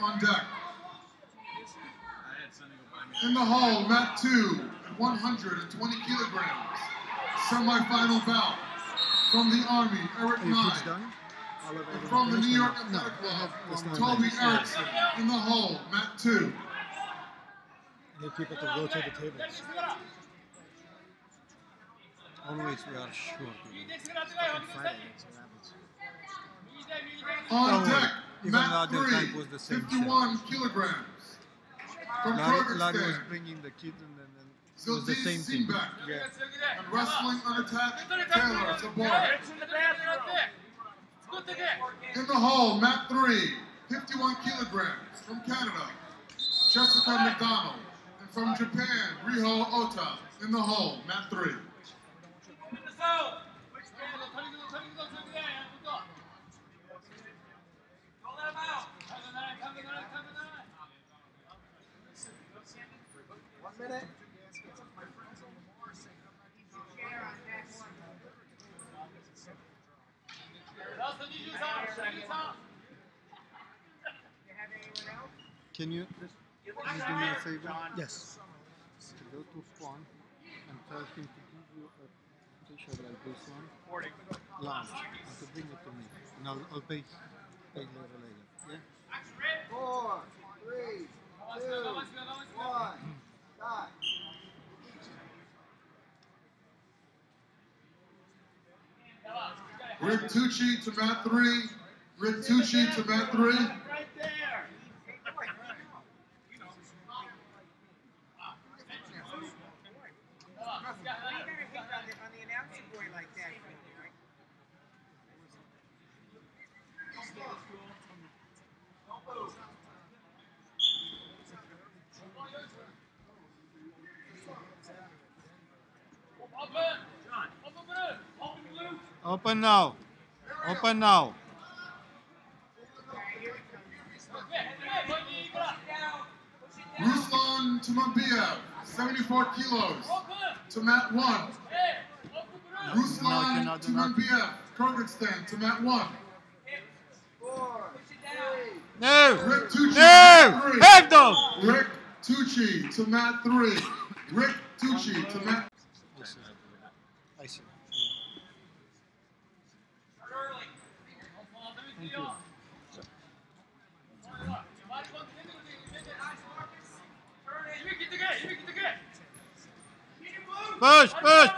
on deck. In the hall, mat two at 120 kilograms. Semi-final bout. From the Army, Eric Are Nye. done? All of And from the New York not? No, Athletic Club, Toby done. Erickson. In the hall, mat two. I need people to rotate the tables. Always we are sure to do. Fucking Friday, it's what happens. On oh, deck, Even mat other three, time was the same shit. 51 kilograms. From Larry, Larry was bringing the kids and then, then it was the same thing. Simbek. Yeah. And wrestling unattached, Taylor Sabor. In the hall, mat three, 51 kilograms. From Canada, Jessica McDonald. And from Japan, Riho Ota. In the hall, mat three. Can you just please do me a favor? Yes. Go to Juan and tell him to give you a t-shirt like this one, large, and to bring it to me. And I'll, I'll pay, pay later later. Yeah? Four, three, two, Rick Tucci to mat three. Rick Tucci to mat three. Why you gotta hate on the, on the announcer boy like that? Frank? Open now. Open now. Ruslan Tumambiev, 74 kilos. To mat one. Ruslan cannot do nothing. Tumambiev, Kyrgyzstan. To mat one. Four, three, No! Rick Tucci. No! to mat three. Head dog! Rick Tucci to mat three. Rick Tucci to mat. I see. I see. You. Push, push,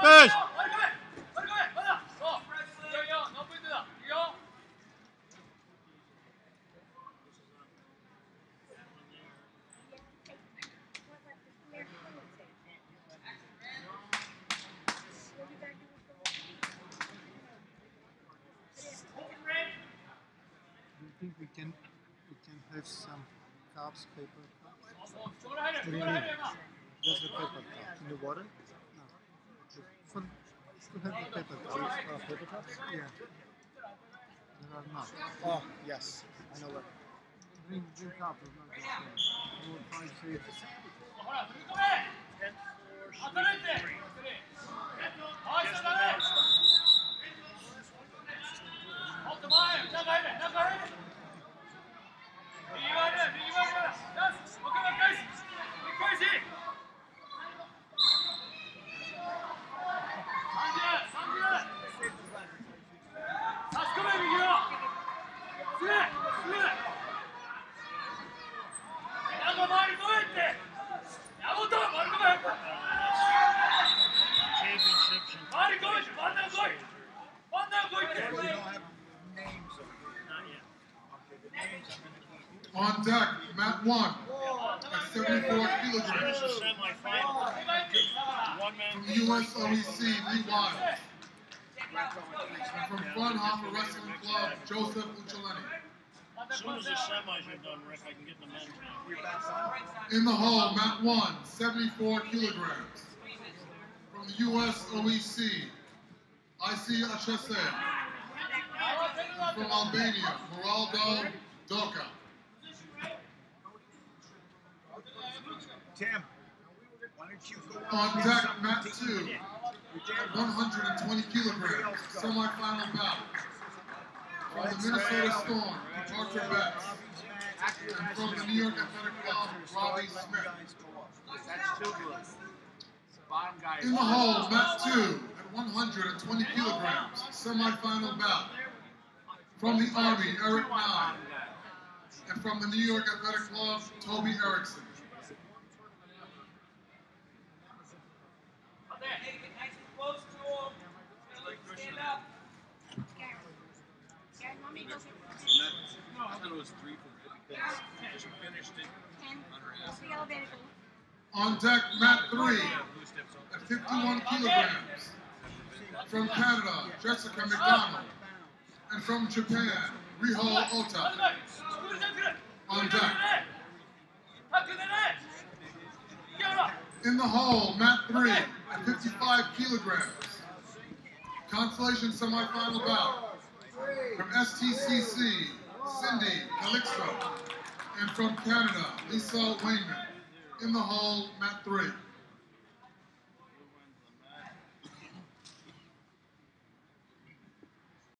think we can we can have some cups, paper cups? What do you mean? Just the paper cup in the water? No. The- For, to have the paper cups. Uh, paper cups? Yeah. There are not. Oh, yes. I know what. Drink, drink up. is not the same. I will try to save it. Championships and we don't have names of Not yet. Okay, the names I'm gonna keep. On deck, mat one. At 74 Finish the kilograms. semifinal. One man. From the USOEC, Lee Wiles. And from Fraunhofer Wrestling Club, Joseph Ucceleni. As soon as the semis are done, Rick, I can get the men's. In the hall, mat one, 74 kilograms. From the USOEC, ICHSA. And from Albania, Moraldo Doka. Tim, why don't you go On deck, mat two, at 120 kilograms, semifinal bout. From the Minnesota Storm, Arthur Betts. And from the New York Athletic Club, Robbie Smith. That's too good. In the hole, mat 2 at 120 kilograms, semifinal bout. From the Army, Eric Nye. And from the New York Athletic Club, Toby Erickson. Three on deck, mat 3 Who steps up? at 51 kilograms. From Canada, Jessica McDonald. And from Japan, Riho Ota. On deck. In the hall, mat 3 at 55 kilograms. Consolation semifinal bout. From STCC, Cindy Calixto. And from Canada, Lisa Wayman. In the hall, mat 3.